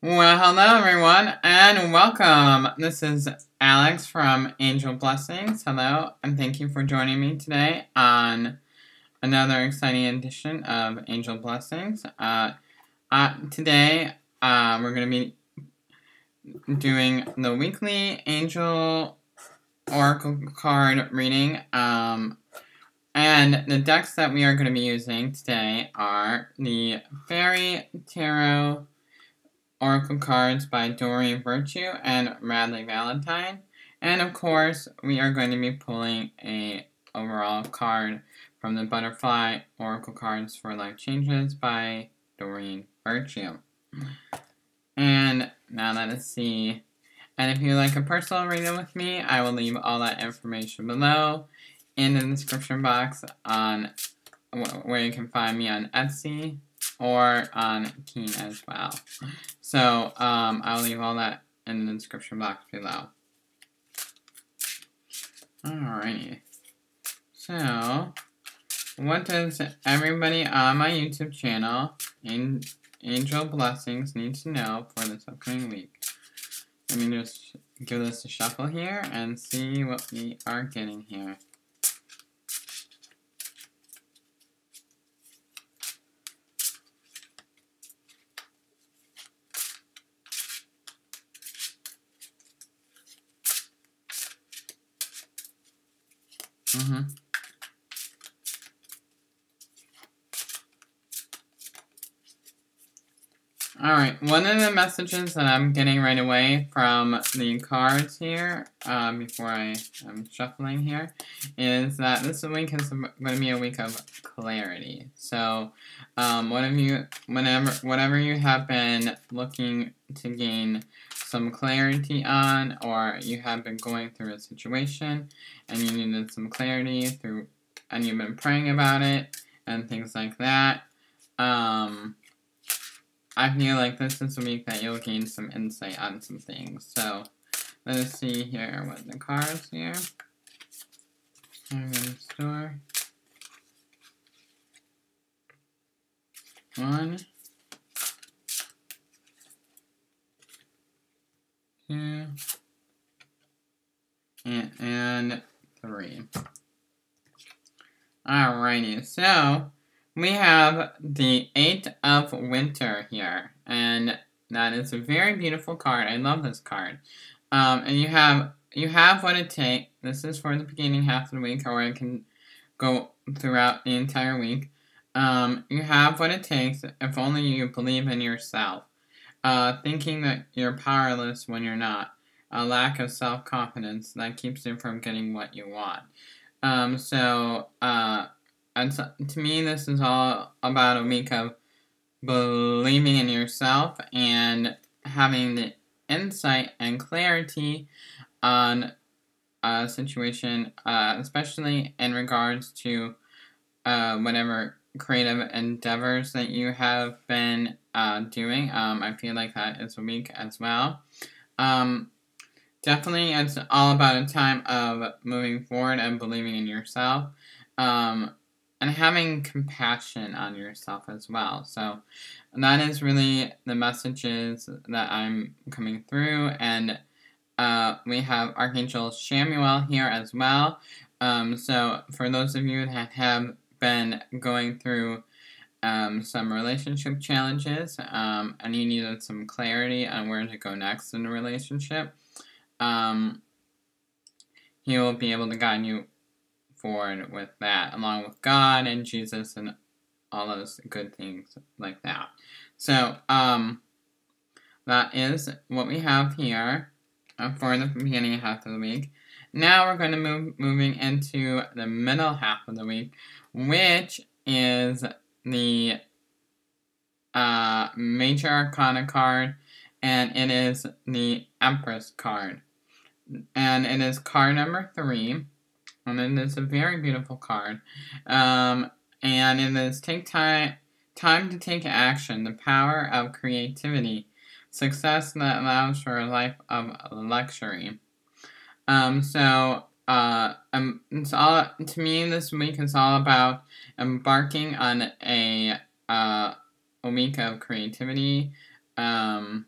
Well, hello everyone, and welcome. This is Alex from Angel Blessings. Hello, and thank you for joining me today on another exciting edition of Angel Blessings. Uh, uh, today, uh, we're going to be doing the weekly Angel Oracle card reading. Um, and the decks that we are going to be using today are the Fairy Tarot Oracle cards by Doreen Virtue and Radleigh Valentine. And of course, we are going to be pulling a overall card from the Butterfly Oracle Cards for Life Changes by Doreen Virtue. And now let us see. And if you like a personal reading with me, I will leave all that information below in the description box on where you can find me on Etsy or on Keen as well. So um, I'll leave all that in the description box below. Alrighty. So, what does everybody on my YouTube channel, in Angel Blessings, need to know for this upcoming week? Let me just give this a shuffle here and see what we are getting here. Mm-hmm. Alright, one of the messages that I'm getting right away from the cards here, uh, before I am shuffling here, is that this week is going to be a week of clarity. So, um, you, whenever, whatever you have been looking to gain some clarity on, or you have been going through a situation and you needed some clarity through, and you've been praying about it and things like that. Um, I feel like this is a week that you'll gain some insight on some things. So, let us see here what the cards here. I'm the store. One. Two, and, and three. Alrighty, so we have the Eight of Winter here, and that is a very beautiful card. I love this card. Um, and you have you have what it takes. This is for the beginning half of the week, or it can go throughout the entire week. Um, you have what it takes if only you believe in yourself. Uh, thinking that you're powerless when you're not. A lack of self confidence that keeps you from getting what you want. Um, so, uh, and so, to me, this is all about a week of believing in yourself and having the insight and clarity on a situation, uh, especially in regards to uh, whatever creative endeavors that you have been uh, doing. Um, I feel like that is a week as well. Um, definitely, it's all about a time of moving forward and believing in yourself. Um, and having compassion on yourself as well. So that is really the messages that I'm coming through. And uh, we have Archangel Chamuel here as well. Um, so for those of you that have been going through um, some relationship challenges um, and you needed some clarity on where to go next in a relationship, um, he will be able to guide you forward with that, along with God and Jesus and all those good things like that. So, um, that is what we have here uh, for the beginning half of the week. Now we're going to move moving into the middle half of the week, which is the uh, Major Arcana card, and it is the Empress card. And it is card number three, and it is a very beautiful card. Um, and it is take time, time to take action, the power of creativity, success that allows for a life of luxury. Um, so uh, um, it's all to me this week is all about embarking on a uh, a week of creativity, um,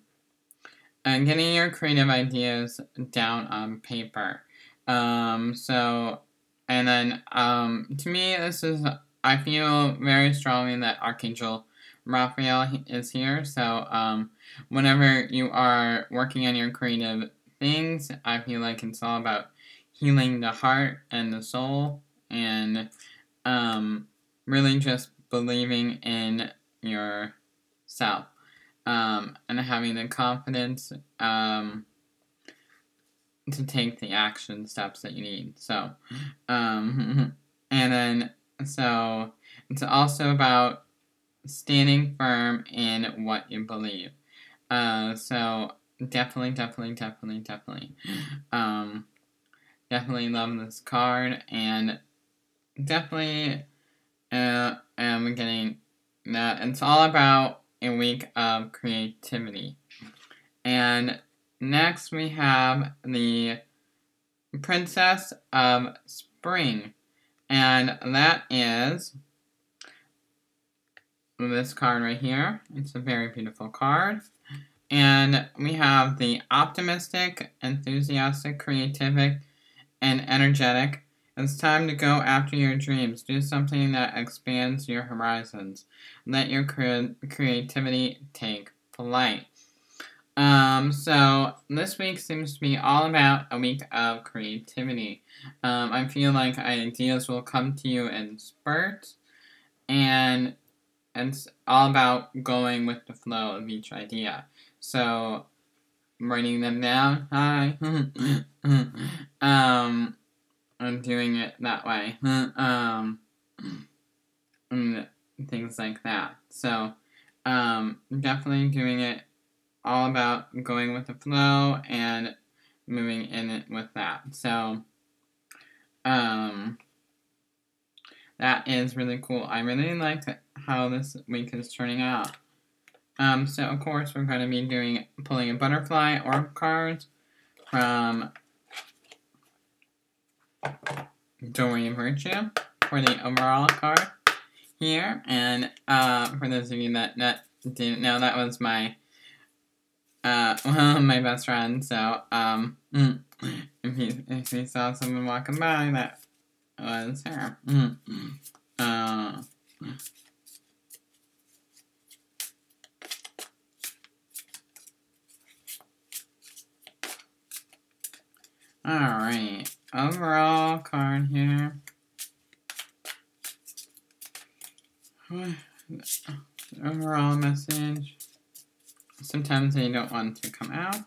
and getting your creative ideas down on paper. Um, so, and then um, to me, this is, I feel very strongly that Archangel Raphael is here. So, um, whenever you are working on your creative things, I feel like it's all about healing the heart and the soul and um, really just believing in yourself um, and having the confidence um, to take the action steps that you need. So, um, and then, so it's also about standing firm in what you believe. Uh, so definitely, definitely, definitely, definitely, um, definitely love this card and definitely uh, am getting that it's all about a week of creativity. And next we have the Princess of Spring. And that is this card right here. It's a very beautiful card. And we have the optimistic, enthusiastic, creative, and energetic. It's time to go after your dreams. Do something that expands your horizons. Let your cre creativity take flight. Um, so this week seems to be all about a week of creativity. Um, I feel like ideas will come to you in spurts, and it's all about going with the flow of each idea. So, writing them down, hi, um, I'm doing it that way, um, and things like that. So, um, definitely doing it all about going with the flow and moving in it with that. So, um, that is really cool. I really like how this week is turning out. Um, so of course we're going to be doing pulling a butterfly or cards from Doreen Virtue for the overall card here. And uh, for those of you that, that didn't know, that was my uh, my best friend. So um, if you if you saw someone walking by, that was her. Uh, Alright, overall card here. Overall message. Sometimes they don't want to come out.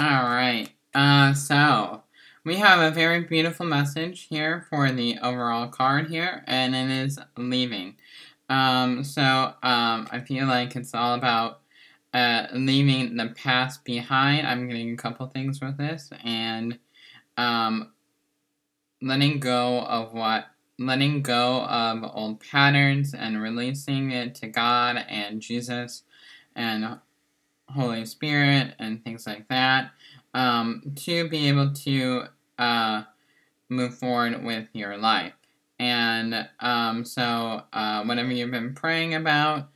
Alright, uh, so, we have a very beautiful message here for the overall card here, and it is leaving. Um, so, um, I feel like it's all about, uh, leaving the past behind. I'm getting a couple things with this, and, um, letting go of what, letting go of old patterns and releasing it to God and Jesus and Holy Spirit and things like that um, to be able to uh, move forward with your life. And um, so, uh, whatever you've been praying about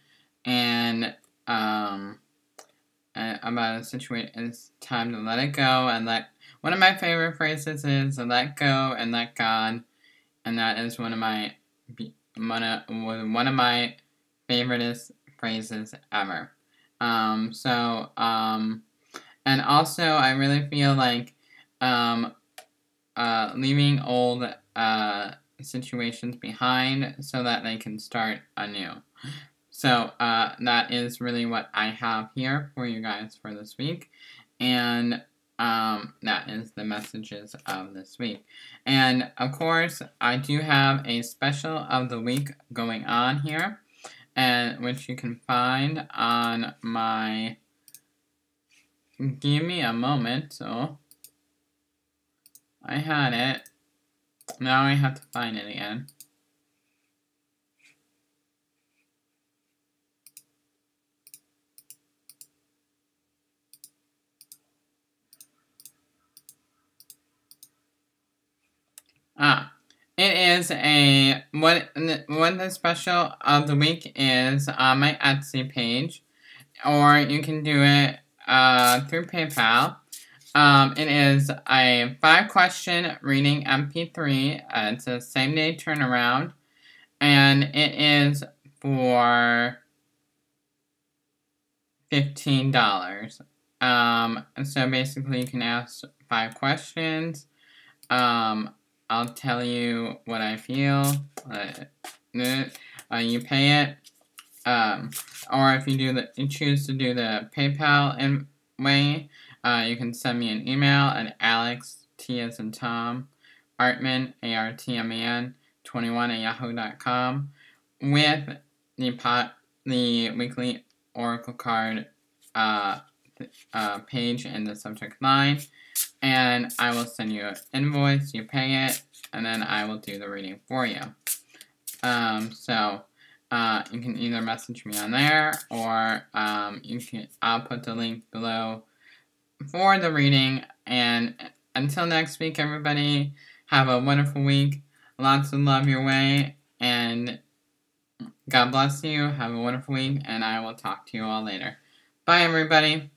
and um, about a situation, it's time to let it go and let. One of my favorite phrases is "let go and let God," and that is one of my one of one of my favoriteest phrases ever. Um, so, um, and also, I really feel like um, uh, leaving old uh, situations behind so that they can start anew. So, uh, that is really what I have here for you guys for this week. And um, that is the messages of this week. And of course, I do have a special of the week going on here and which you can find on my give me a moment, so I had it. Now I have to find it again. Ah, it is a what what the special of the week is on my Etsy page, or you can do it uh, through PayPal. Um, it is a five question reading MP3. Uh, it's a same day turnaround, and it is for fifteen dollars. Um, so basically, you can ask five questions. Um, I'll tell you what I feel. Uh, you pay it. Um, or if you do the, choose to do the PayPal in way, uh, you can send me an email at Alex T as in Tom Artman A R T M A N 21 at yahoo.com with the pot the weekly oracle card uh, uh, page and the subject line and I will send you an invoice, you pay it, and then I will do the reading for you. Um, so, uh, you can either message me on there, or um, you can. I'll put the link below for the reading. And until next week, everybody, have a wonderful week. Lots of love your way, and God bless you. Have a wonderful week, and I will talk to you all later. Bye, everybody.